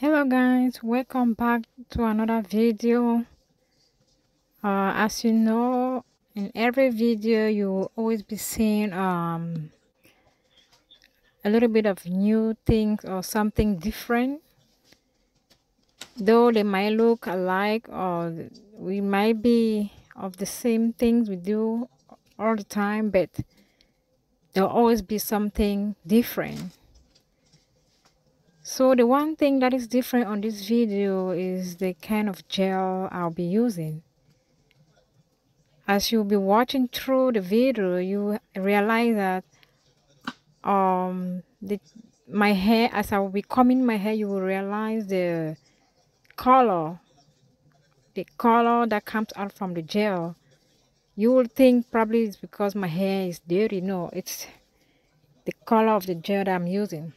hello guys. Welcome back to another video. Uh, as you know in every video you will always be seeing um a little bit of new things or something different. Though they might look alike or we might be of the same things we do all the time but there'll always be something different so the one thing that is different on this video is the kind of gel I'll be using. As you'll be watching through the video, you realize that um the my hair as I will be combing my hair, you will realize the color, the color that comes out from the gel. You will think probably it's because my hair is dirty. No, it's the color of the gel that I'm using.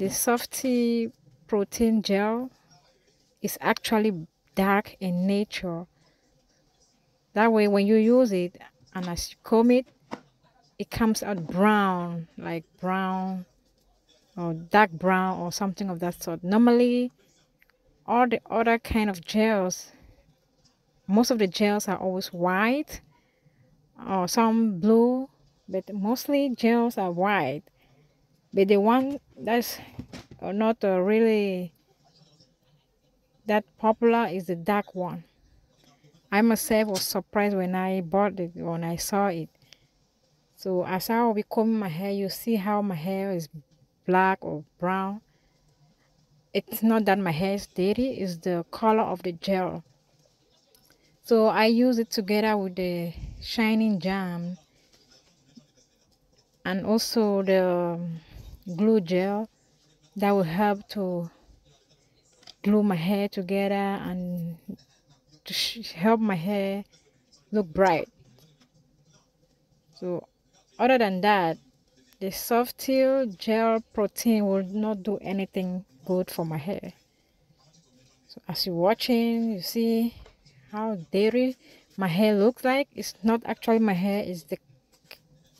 The Softy protein gel is actually dark in nature. That way when you use it and as you comb it, it comes out brown, like brown or dark brown or something of that sort. Normally, all the other kind of gels, most of the gels are always white or some blue, but mostly gels are white but the one that's not uh, really that popular is the dark one. I myself was surprised when i bought it when i saw it. So as i will be combing my hair you see how my hair is black or brown. It's not that my hair is dirty it's the color of the gel. So i use it together with the shining jam and also the um, glue gel that will help to glue my hair together and to help my hair look bright. So other than that the Softil gel protein will not do anything good for my hair. So as you're watching you see how dirty my hair looks like. It's not actually my hair it's the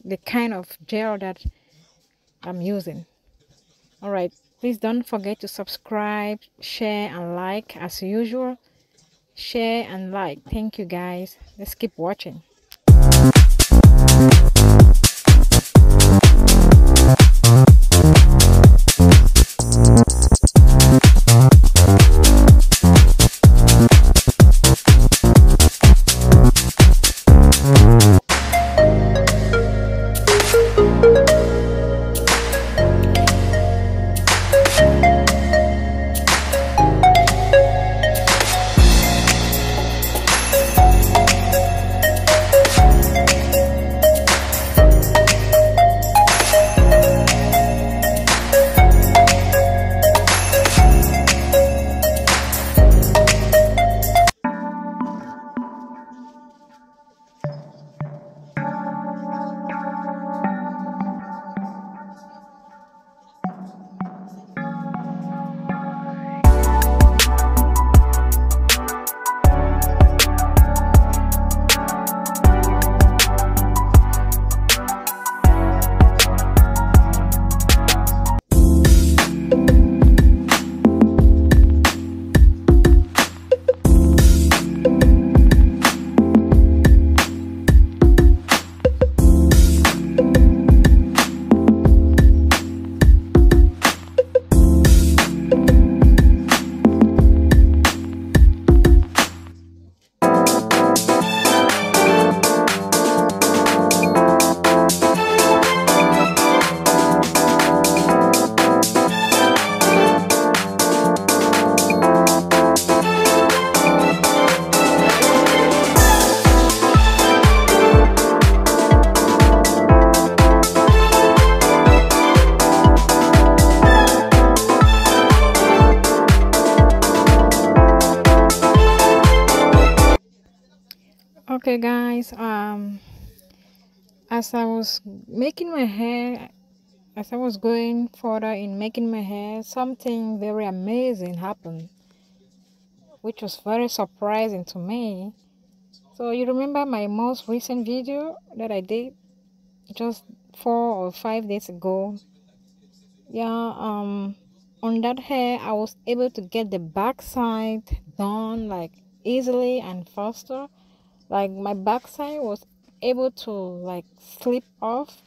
the kind of gel that I'm using. Alright, please don't forget to subscribe, share and like as usual. Share and like. Thank you guys. Let's keep watching. Okay guys um as i was making my hair as i was going further in making my hair something very amazing happened which was very surprising to me. So you remember my most recent video that i did just four or five days ago? Yeah um on that hair I was able to get the backside done like easily and faster like my backside was able to like slip off.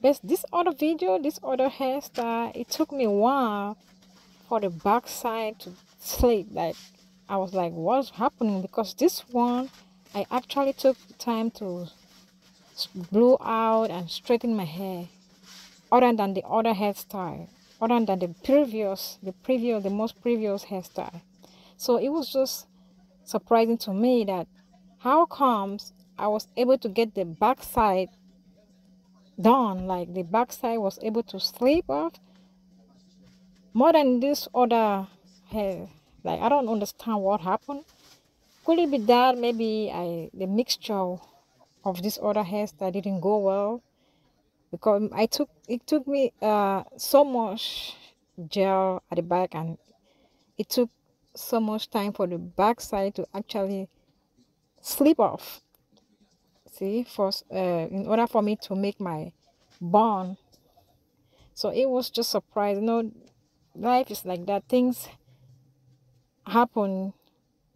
But this other video this other hairstyle it took me a while for the backside to slip. Like I was like what's happening? Because this one I actually took time to blow out and straighten my hair other than the other hairstyle other than the previous the previous the most previous hairstyle. So it was just surprising to me that how comes I was able to get the backside done like the backside was able to slip off? More than this other hair like I don't understand what happened. Could it be that maybe I the mixture of this other hair that didn't go well? Because I took it took me uh so much gel at the back and it took so much time for the back side to actually slip off see for uh, in order for me to make my bond so it was just surprise you know life is like that things happen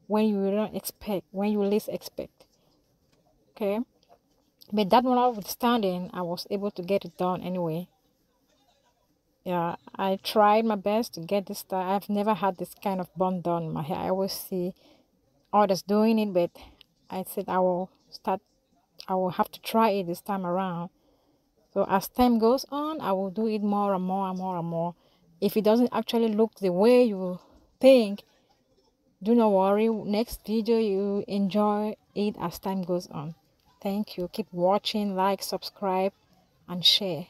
when you don't expect when you least expect okay but that notwithstanding, I was able to get it done anyway. Yeah, I tried my best to get this done. I've never had this kind of bun done in my hair. I always see others doing it, but I said I will start, I will have to try it this time around. So as time goes on, I will do it more and more and more and more. If it doesn't actually look the way you think, do not worry. Next video, you enjoy it as time goes on. Thank you. Keep watching, like, subscribe, and share.